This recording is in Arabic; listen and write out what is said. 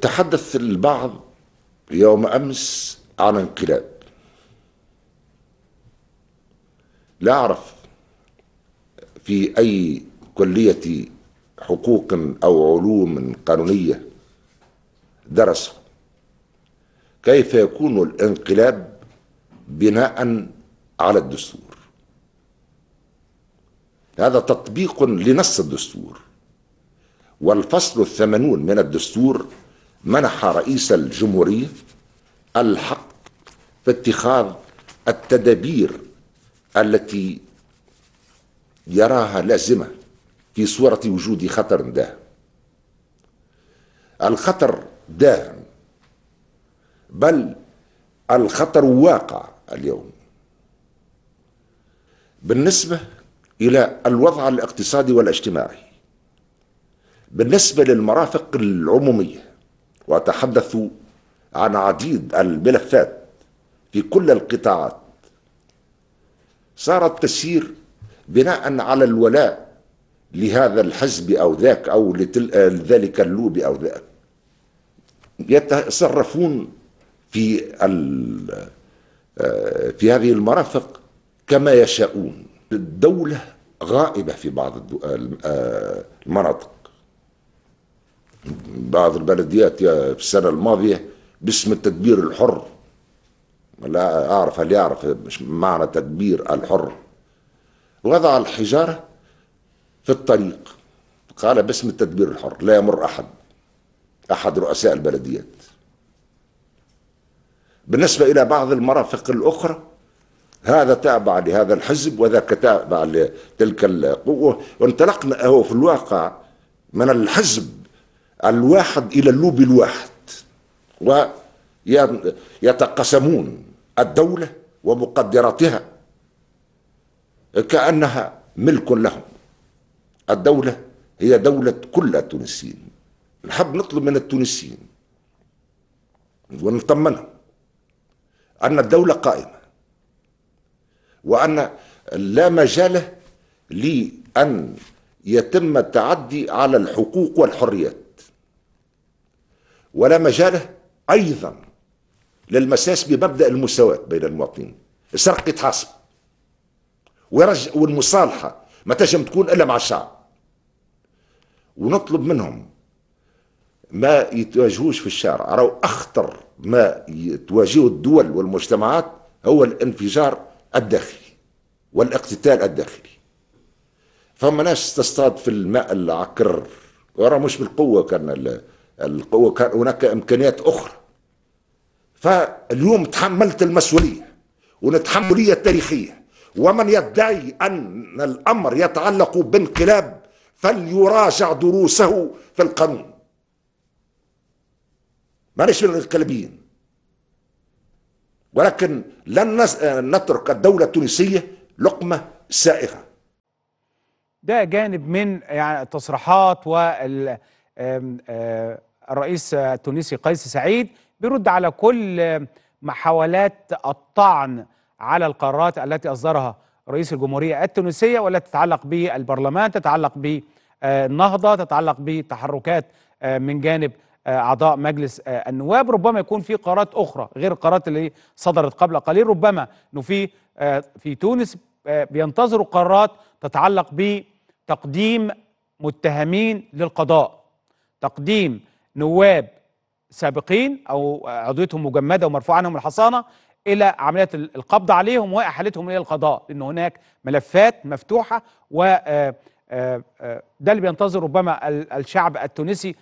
تحدث البعض يوم أمس عن انقلاب. لا أعرف في أي كلية حقوق أو علوم قانونية درسوا كيف يكون الانقلاب بناء على الدستور. هذا تطبيق لنص الدستور. والفصل الثمانون من الدستور منح رئيس الجمهورية الحق في اتخاذ التدابير التي يراها لازمة في صورة وجود خطر داهم الخطر داهم بل الخطر واقع اليوم. بالنسبة إلى الوضع الاقتصادي والاجتماعي بالنسبة للمرافق العمومية وأتحدث عن عديد الملفات في كل القطاعات. صار التسيير بناء على الولاء لهذا الحزب أو ذاك أو لذلك اللوب أو ذاك. يتصرفون في في هذه المرافق كما يشاءون. الدولة غائبة في بعض المناطق. بعض البلديات في السنة الماضية باسم التدبير الحر. لا أعرف هل يعرف معنى تدبير الحر. وضع الحجارة في الطريق. قال باسم التدبير الحر لا يمر أحد. أحد رؤساء البلديات بالنسبة إلى بعض المرافق الأخرى هذا تابع لهذا الحزب وذاك تابع لتلك القوة. وانطلقنا هو في الواقع من الحزب الواحد إلى اللوب الواحد. ويتقسمون الدولة ومقدراتها. كأنها ملك لهم. الدولة هي دولة كل التونسيين. نحب نطلب من التونسيين. ونطمنهم أن الدولة قائمة. وأن لا مجال لأن يتم التعدي على الحقوق والحريات. ولا مجال أيضا للمساس بمبدأ المساواة بين المواطنين. السرق يتحاسب. ويرجع والمصالحة ما تجم تكون إلا مع الشعب. ونطلب منهم ما يتواجهوش في الشارع. راهو أخطر ما تواجهه الدول والمجتمعات هو الانفجار الداخلي والاقتتال الداخلي. فما ناس تصطاد في الماء العكر ورا مش بالقوة كان القوة كان هناك إمكانيات أخرى. فاليوم تحملت المسؤولية ونتحملية التاريخية ومن يدعي أن الأمر يتعلق بانقلاب فليراجع دروسه في القانون. مانيش من الانقلابيين ولكن لن نترك الدولة التونسية لقمة سائغة. ده جانب من يعني التصريحات وال الرئيس التونسي قيس سعيد بيرد على كل محاولات الطعن على القرارات التي أصدرها رئيس الجمهورية التونسية والتي تتعلق بالبرلمان تتعلق بالنهضة تتعلق بتحركات من جانب أعضاء مجلس النواب. ربما يكون في قرارات أخرى غير القرارات اللي صدرت قبل قليل. ربما إنه في في تونس بينتظروا قرارات تتعلق بتقديم متهمين للقضاء تقديم نواب سابقين أو عضويتهم مجمدة ومرفوع عنهم الحصانة إلى عملية القبض عليهم وإحالتهم إلى القضاء لأن هناك ملفات مفتوحة و ده اللي بينتظر ربما الشعب التونسي